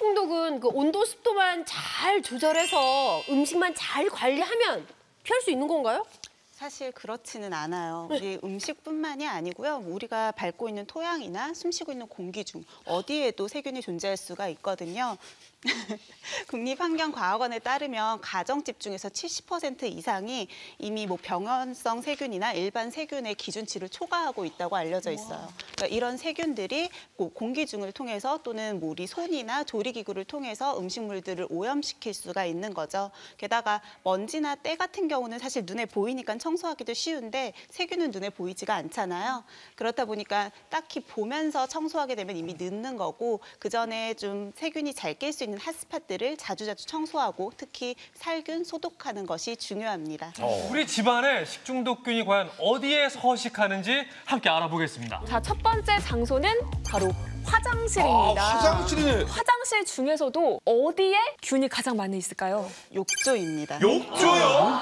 식중독은 그 온도 습도만 잘 조절해서 음식만 잘 관리하면 피할 수 있는 건가요? 사실 그렇지는 않아요. 우리 음식뿐만이 아니고요. 우리가 밟고 있는 토양이나 숨쉬고 있는 공기 중 어디에도 세균이 존재할 수가 있거든요. 국립환경과학원에 따르면 가정집 중에서 70% 이상이 이미 뭐 병원성 세균이나 일반 세균의 기준치를 초과하고 있다고 알려져 있어요. 그러니까 이런 세균들이 뭐 공기 중을 통해서 또는 뭐 우리 손이나 조리기구를 통해서 음식물들을 오염시킬 수가 있는 거죠. 게다가 먼지나 때 같은 경우는 사실 눈에 보이니까 청소하기도 쉬운데 세균은 눈에 보이지가 않잖아요. 그렇다 보니까 딱히 보면서 청소하게 되면 이미 늦는 거고 그 전에 좀 세균이 잘낄수 있는 핫스팟들을 자주자주 청소하고 특히 살균 소독하는 것이 중요합니다. 우리 집안에 식중독균이 과연 어디에 서식하는지 함께 알아보겠습니다. 자, 첫 번째 장소는 바로 화장실입니다. 아, 화장실이네. 화장실 중에서도 어디에 균이 가장 많이 있을까요? 욕조입니다. 욕조요?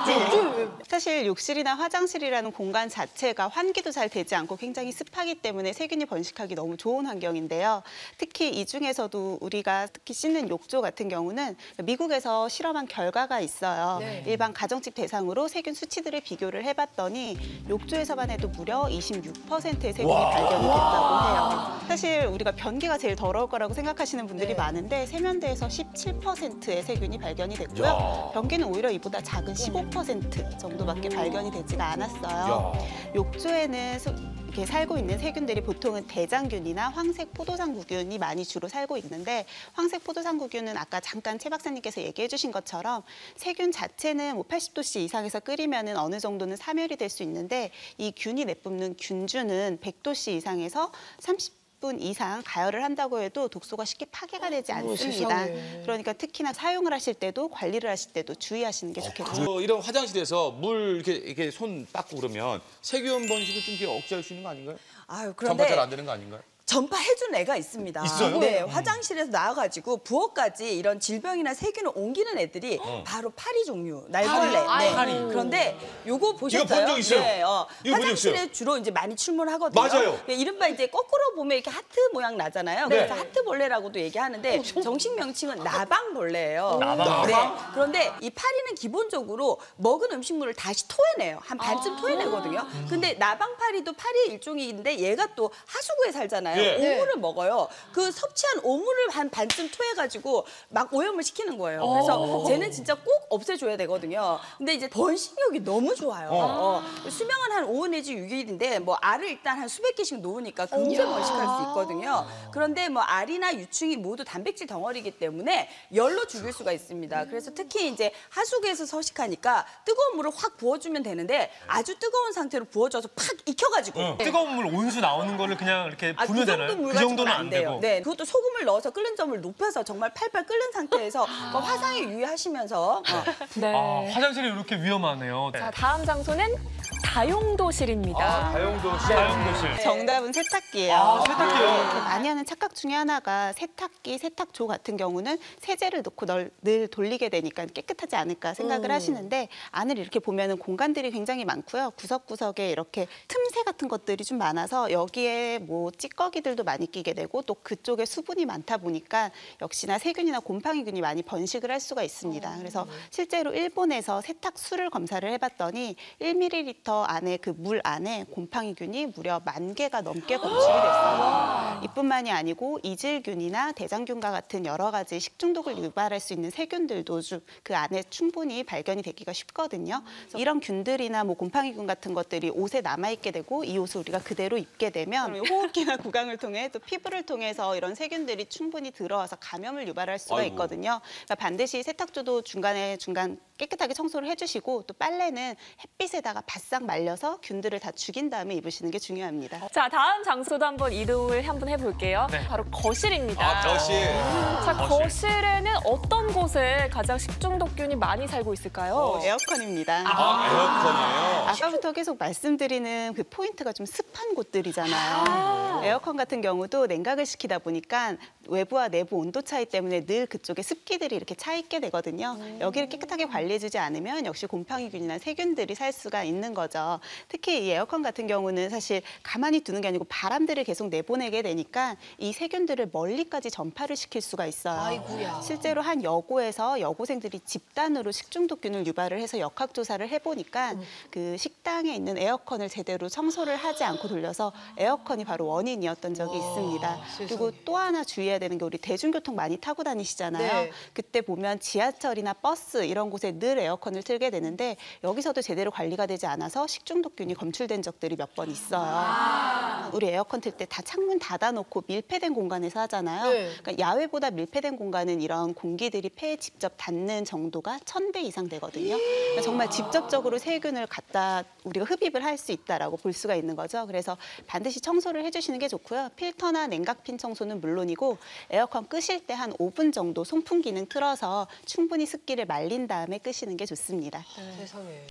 사실 욕실이나 화장실이라는 공간 자체가 환기도 잘 되지 않고 굉장히 습하기 때문에 세균이 번식하기 너무 좋은 환경인데요. 특히 이 중에서도 우리가 특히 씻는 욕조 같은 경우는 미국에서 실험한 결과가 있어요. 일반 가정집 대상으로 세균 수치들을 비교를 해봤더니 욕조에서만 해도 무려 26%의 세균이 발견이 됐다고 해요. 사실 우리가 변기가 제일 더러울 거라고 생각하시는 분들이 많은데 세면대에서 17%의 세균이 발견이 됐고요. 변기는 오히려 이보다 작은 15% 정도밖에 발견이 되지가 않았어요. 욕조에는 수- 이렇게 살고 있는 세균들이 보통은 대장균이나 황색 포도상구균이 많이 주로 살고 있는데 황색 포도상구균은 아까 잠깐 최 박사님께서 얘기해 주신 것처럼 세균 자체는 뭐 80도씨 이상에서 끓이면은 어느 정도는 사멸이 될 수 있는데 이 균이 내뿜는 균주는 100도씨 이상에서 30 분 이상 가열을 한다고 해도 독소가 쉽게 파괴가 되지 않습니다. 그러니까 특히나 사용을 하실 때도 관리를 하실 때도 주의하시는 게 좋겠죠. 어, 이런 화장실에서 물 이렇게 이렇게 손 닦고 그러면 세균 번식을 좀 억제할 수 있는 거 아닌가요? 아유, 전파 잘 그런데 안 되는 거 아닌가요? 전파해준 애가 있습니다. 있어요? 네, 화장실에서 나와가지고 부엌까지 이런 질병이나 세균을 옮기는 애들이 바로 파리 종류, 날벌레. 네. 그런데 요거 보셨어요? 본적 있어요. 네, 어, 이거 화장실에 있어요. 주로 이제 많이 출몰하거든요. 맞아요. 네, 이른바 이제 거꾸로 보면 이렇게 하트 모양 나잖아요. 그래서 하트벌레라고도 얘기하는데 정식 명칭은 나방벌레예요. 나방. 네. 그런데 이 파리는 기본적으로 먹은 음식물을 다시 토해내요. 한 반쯤 토해내거든요. 근데 나방파리도 파리의 일종인데 얘가 또 하수구에 살잖아요. 예. 오물을 먹어요. 그 섭취한 오물을 한 반쯤 토해가지고 막 오염을 시키는 거예요. 그래서 쟤는 진짜 꼭 없애줘야 되거든요. 근데 이제 번식력이 너무 좋아요. 어. 수명은 한 5일 내지 6일인데 뭐 알을 일단 한 수백 개씩 놓으니까 금세 번식할 수 있거든요. 그런데 뭐 알이나 유충이 모두 단백질 덩어리이기 때문에 열로 죽일 수가 있습니다. 그래서 특히 이제 하수구에서 서식하니까 뜨거운 물을 확 부어주면 되는데 아주 뜨거운 상태로 부어줘서 팍 익혀가지고 뜨거운 물 온수 나오는 거를 그냥 이렇게 아, 그 부으면 정도 되나요? 물그 정도는 안 돼요. 되고. 네, 그것도 소금을 넣어서 끓는 점을 높여서 정말 팔팔 끓는 상태에서 아. 그 화상에 유의하시면서 어, 네. 아, 화장실이 이렇게 위험하네요. 네. 자, 다음 장소는 다용도실입니다. 다용도실. 다용도실. 정답은 세탁기예요. 아, 세탁기요? 네, 많이 하는 착각 중에 하나가 세탁기, 세탁조 같은 경우는 세제를 넣고 널, 늘 돌리게 되니까 깨끗하지 않을까 생각을 하시는데 안을 이렇게 보면은 공간들이 굉장히 많고요. 구석구석에 이렇게 틈새 같은 것들이 좀 많아서 여기에 뭐 찌꺼기들도 많이 끼게 되고 또 그쪽에 수분이 많다 보니까 역시나 세균이나 곰팡이균이 많이 번식을 할 수가 있습니다. 그래서 실제로 일본에서 세탁수를 검사를 해봤더니 1ml 안에 그 물 안에 곰팡이균이 무려 만 개가 넘게 검출이 됐어요. 이뿐만이 아니고 이질균이나 대장균과 같은 여러 가지 식중독을 유발할 수 있는 세균들도 주- 그 안에 충분히 발견이 되기가 쉽거든요. 그래서 이런 균들이나 뭐 곰팡이균 같은 것들이 옷에 남아 있게 되고 이 옷을 우리가 그대로 입게 되면 호흡기나 구강을 통해 또 피부를 통해서 이런 세균들이 충분히 들어와서 감염을 유발할 수가. 있거든요. 그러니까 반드시 세탁조도 중간에 중간 깨끗하게 청소를 해주시고 또 빨래는 햇빛에다가 바싹 말려서 균들을 다 죽인 다음에 입으시는 게 중요합니다. 자, 다음 장소도 한번 이동을 한번 해볼게요. 네. 바로 거실입니다. 아, 거실. 자, 거실. 거실에는 어떤 곳에 가장 식중독균이 많이 살고 있을까요? 어, 에어컨입니다. 아, 에어컨이에요. 아까부터 계속 말씀드리는 그 포인트가 좀 습한 곳들이잖아요. 에어컨 같은 경우도 냉각을 시키다 보니까 외부와 내부 온도 차이 때문에 늘 그쪽에 습기들이 이렇게 차 있게 되거든요. 여기를 깨끗하게 관리해주지 않으면 역시 곰팡이균이나 세균들이 살 수가 있는 거죠. 특히 이 에어컨 같은 경우는 사실 가만히 두는 게 아니고 바람들을 계속 내보내게 되니까 이 세균들을 멀리까지 전파를 시킬 수가 있어요. 아이고야. 실제로 한 여고에서 여고생들이 집단으로 식중독균을 유발을 해서 역학조사를 해보니까 그식 당에 있는 에어컨을 제대로 청소를 하지 않고 돌려서 에어컨이 바로 원인이었던 적이 있습니다. 그리고 또 하나 주의해야 되는 게 우리 대중교통 많이 타고 다니시잖아요. 네. 그때 보면 지하철이나 버스 이런 곳에 늘 에어컨을 틀게 되는데 여기서도 제대로 관리가 되지 않아서 식중독균이 검출된 적들이 몇 번 있어요. 우리 에어컨 틀 때 다 창문 닫아놓고 밀폐된 공간에서 하잖아요. 네. 그러니까 야외보다 밀폐된 공간은 이런 공기들이 폐에 직접 닿는 정도가 천 배 이상 되거든요. 그러니까 정말 직접적으로 세균을 갖다 우리가 흡입을 할 수 있다라고 볼 수가 있는 거죠. 그래서 반드시 청소를 해주시는 게 좋고요. 필터나 냉각핀 청소는 물론이고 에어컨 끄실 때 한 5분 정도 송풍 기능 틀어서 충분히 습기를 말린 다음에 끄시는 게 좋습니다. 세상에.